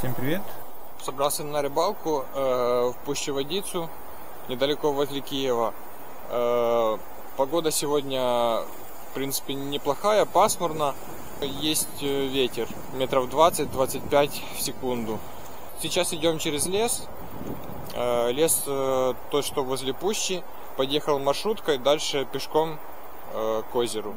Всем привет! Собрался на рыбалку э, в Пущеводицу, недалеко возле Киева. Э, погода сегодня, в принципе, неплохая, пасмурно. Есть э, ветер метров 20-25 в секунду. Сейчас идем через лес. Э, лес э, тот, что возле Пущи. Подъехал маршруткой, дальше пешком э, к озеру.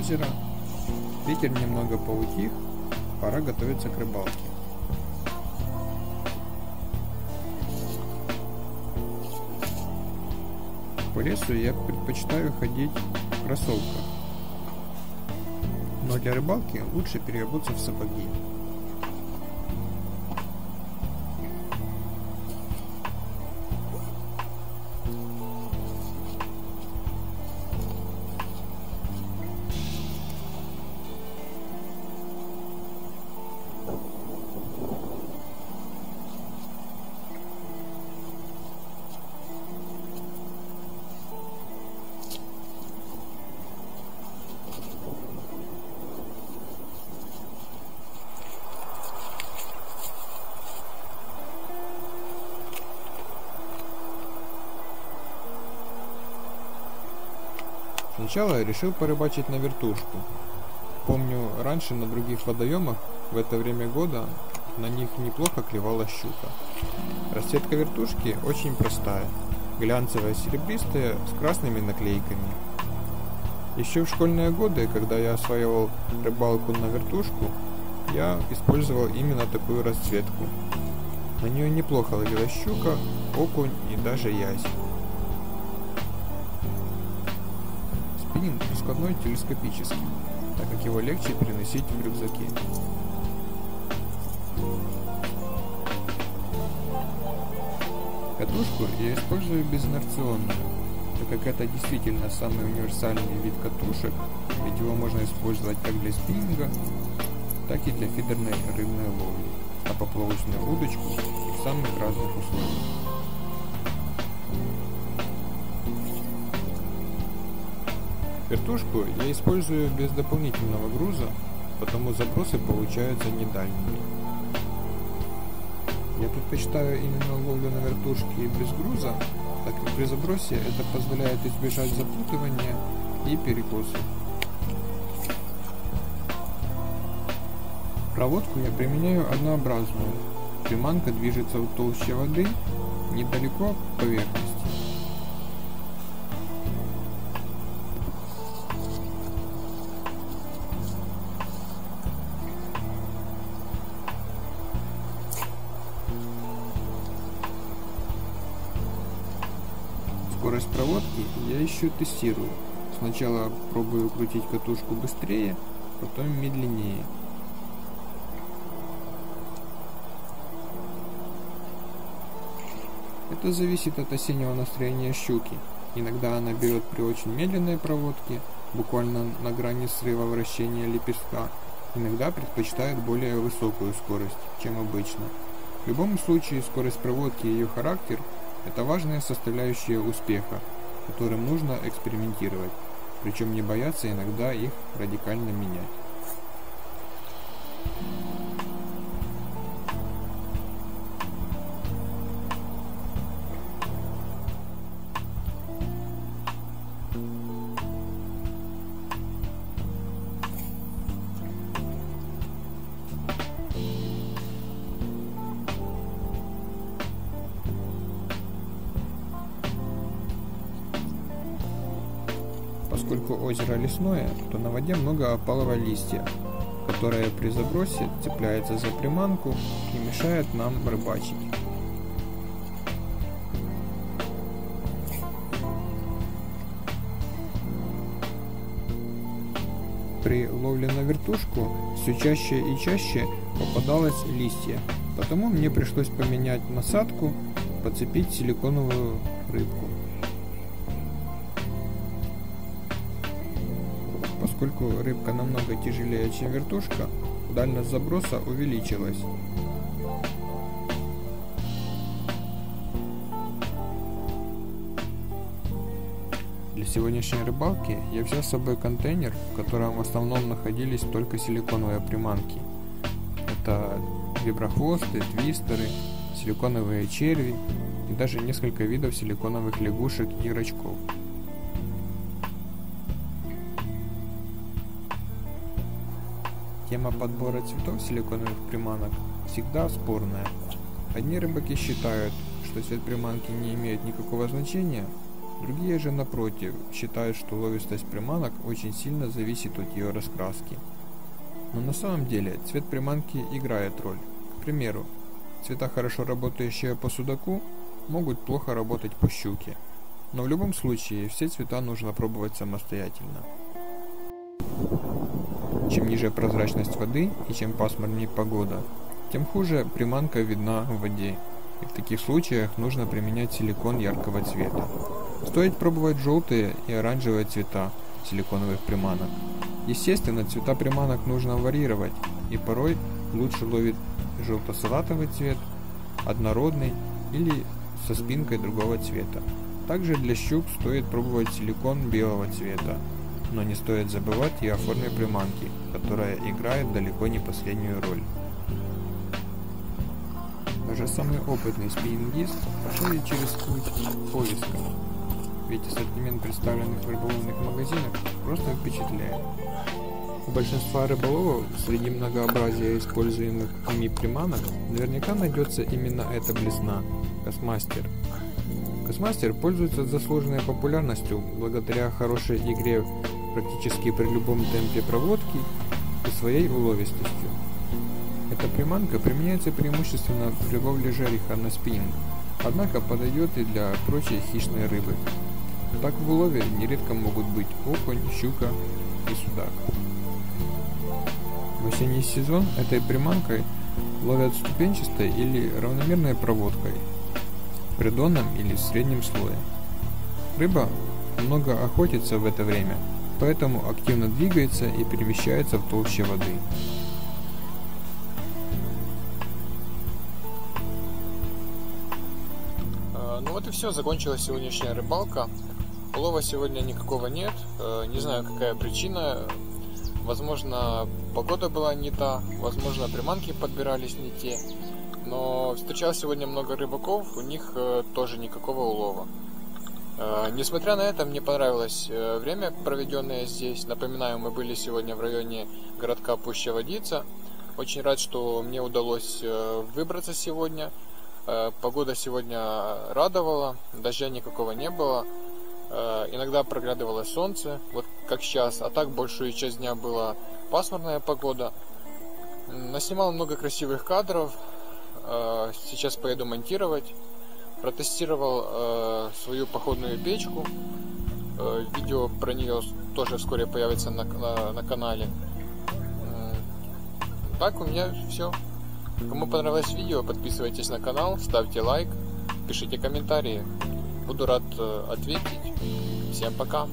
Озера. Ветер немного поутих, пора готовиться к рыбалке. По лесу я предпочитаю ходить в кроссовках. Но для рыбалки лучше переобуться в сапоги. Сначала решил порыбачить на вертушку. Помню, раньше на других водоемах в это время года на них неплохо клевала щука. Расцветка вертушки очень простая, глянцевая серебристая с красными наклейками. Еще в школьные годы, когда я осваивал рыбалку на вертушку, я использовал именно такую расцветку. На нее неплохо ловила щука, окунь и даже язь. Спиннинг раскладной телескопический, так как его легче переносить в рюкзаке. Катушку я использую безинерционную, так как это действительно самый универсальный вид катушек, ведь его можно использовать как для спиннинга, так и для фидерной рыбной ловли, а поплавочную удочку и в самых разных условиях. Вертушку я использую без дополнительного груза, потому забросы получаются не дальними. Я предпочитаю именно ловлю на вертушке без груза, так как при забросе это позволяет избежать запутывания и перекосов. Проводку я применяю однообразную. Приманка движется в толще воды, недалеко от поверхности. Скорость проводки я еще тестирую. Сначала пробую крутить катушку быстрее, потом медленнее. Это зависит от осеннего настроения щуки. Иногда она берет при очень медленной проводке, буквально на грани срыва вращения лепестка. Иногда предпочитает более высокую скорость, чем обычно. В любом случае скорость проводки и ее характер – это важная составляющая успеха, которым нужно экспериментировать, причем не бояться иногда их радикально менять. Поскольку озеро лесное, то на воде много опалого листья, которое при забросе цепляется за приманку и мешает нам рыбачить. При ловле на вертушку все чаще и чаще попадалось листья, потому мне пришлось поменять насадку, подцепить силиконовую рыбку. Поскольку рыбка намного тяжелее, чем вертушка, дальность заброса увеличилась. Для сегодняшней рыбалки я взял с собой контейнер, в котором в основном находились только силиконовые приманки. Это виброхвосты, твистеры, силиконовые черви и даже несколько видов силиконовых лягушек и рачков. Тема подбора цветов силиконовых приманок всегда спорная. Одни рыбаки считают, что цвет приманки не имеет никакого значения, другие же напротив считают, что ловистость приманок очень сильно зависит от ее раскраски. Но на самом деле цвет приманки играет роль. К примеру, цвета хорошо работающие по судаку могут плохо работать по щуке. Но в любом случае все цвета нужно пробовать самостоятельно. Чем ниже прозрачность воды и чем пасмурнее погода, тем хуже приманка видна в воде. И в таких случаях нужно применять силикон яркого цвета. Стоит пробовать желтые и оранжевые цвета силиконовых приманок. Естественно, цвета приманок нужно варьировать, и порой лучше ловит желто-салатовый цвет, однородный или со спинкой другого цвета. Также для щук стоит пробовать силикон белого цвета, но не стоит забывать и о форме приманки, которая играет далеко не последнюю роль. Даже самый опытный спиннингист проходит через путь поиска, ведь ассортимент представленных в рыболовных магазинах просто впечатляет. У большинства рыболовов среди многообразия используемых ими приманок наверняка найдется именно эта блесна – Космастер. Космастер пользуется заслуженной популярностью благодаря хорошей игре практически при любом темпе проводки и своей уловистостью. Эта приманка применяется преимущественно при ловле жереха на спиннинг, однако подойдет и для прочей хищной рыбы. Так в улове нередко могут быть окунь, щука и судак. В осенний сезон этой приманкой ловят ступенчатой или равномерной проводкой, придоном или средним слоем. Рыба много охотится в это время – поэтому активно двигается и перемещается в толще воды. А, ну вот и все, закончилась сегодняшняя рыбалка. Улова сегодня никакого нет, э, не знаю какая причина. Возможно, погода была не та, возможно, приманки подбирались не те. Но встречал сегодня много рыбаков, у них э, тоже никакого улова. Э, несмотря на это, мне понравилось э, время, проведенное здесь. Напоминаю, мы были сегодня в районе городка Пуща Водица. Очень рад, что мне удалось э, выбраться сегодня. Погода сегодня радовала, дождя никакого не было. Иногда проглядывало солнце, вот как сейчас, а так большую часть дня была пасмурная погода. Наснимал много красивых кадров, сейчас поеду монтировать протестировал э, свою походную печку. Э, видео про нее тоже вскоре появится на, на, на канале. Э, так, у меня все. Кому понравилось видео, подписывайтесь на канал, ставьте лайк, пишите комментарии. Буду рад э, ответить. Всем пока!